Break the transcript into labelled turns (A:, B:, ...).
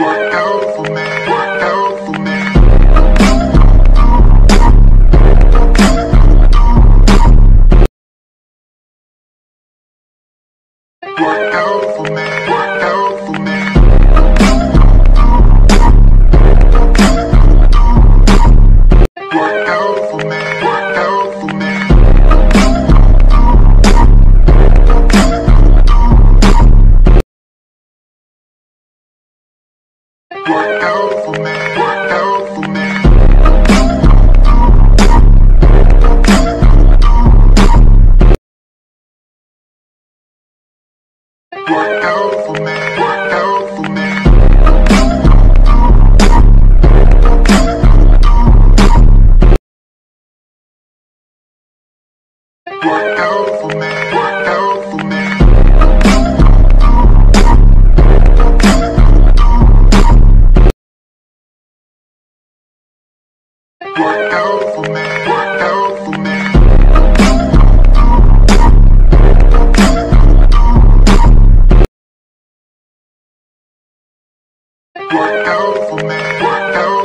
A: Work out for me. Work out for me. Work out for me. Work out for me. Work out for me. Work out for me. Work out for me. Work out for me. Work out for me. Work out for me. Work out for me.